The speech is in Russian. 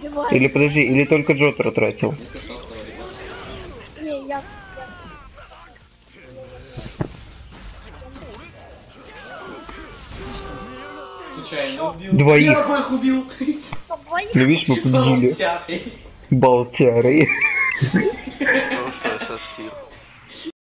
Убивай. Или подожди, или только Джотер тратил. Не, я... Случайно убил. Двоих. Я обоих убил. Двоих? Ну видишь, мы победили. Полтятый. Болтяры.